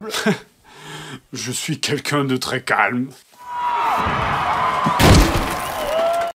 Je suis quelqu'un de très calme.